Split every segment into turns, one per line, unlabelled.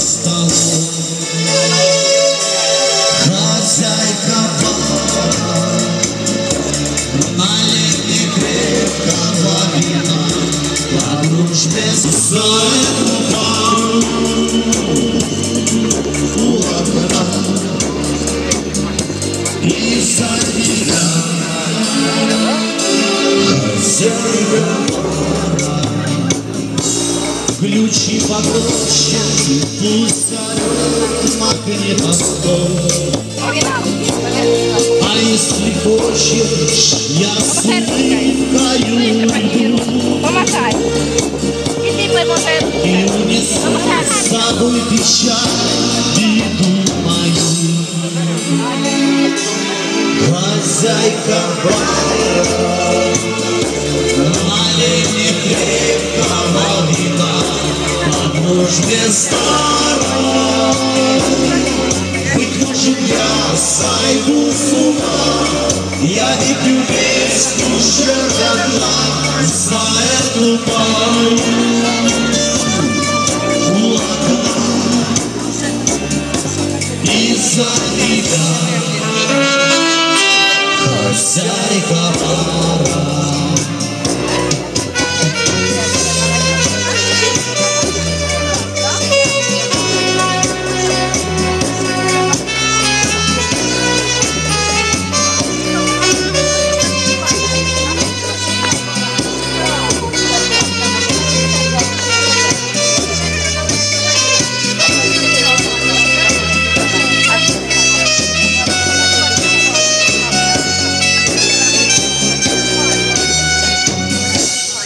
столом. Хозяйка бара налей крепкого вина по дружбе пару у и за хозяйка ключи попроще пусть орет магнитоскоп а если хочешь, я с улыбкою уйду. И унесу с собой печаль, беду мою. Хозяйка бара, старой. Быть может, я сойду с ума, я выпью весь кушер до дна за эту пару. И за тебя хозяйка бара.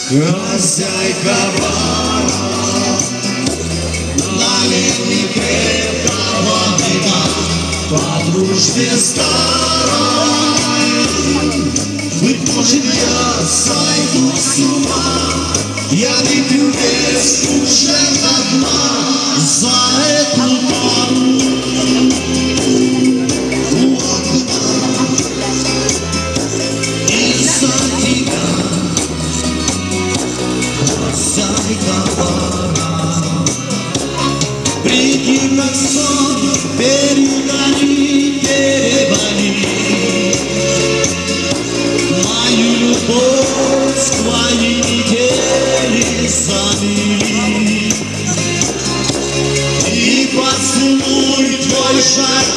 Хозяйка бара, налей мне крепкого вина, по дружбе старой. Быть может, я сойду с ума, я выпью весь try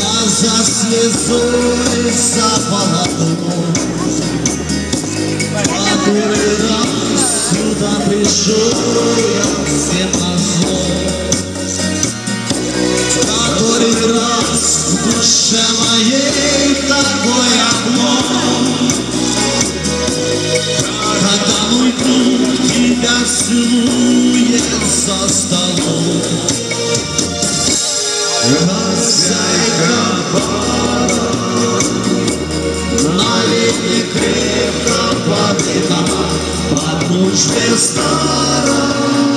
раз глаза слезой за полотно. Который раз сюда пришел я всем назло. Который раз в душе моей такой облом. Когда мой друг тебя целует за столом. Налей мне крепкого вина по дружбе старой.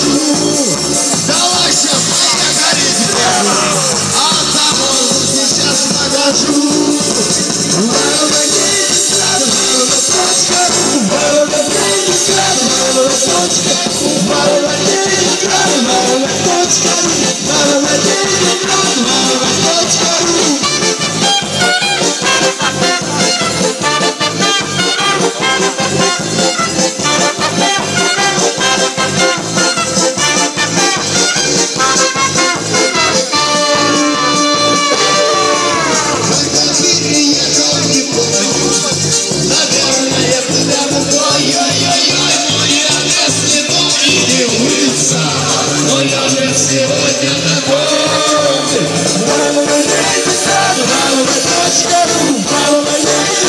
Ooh. Я же сегодня такой. Валовайнете сразу, валовай.ру, валовайнете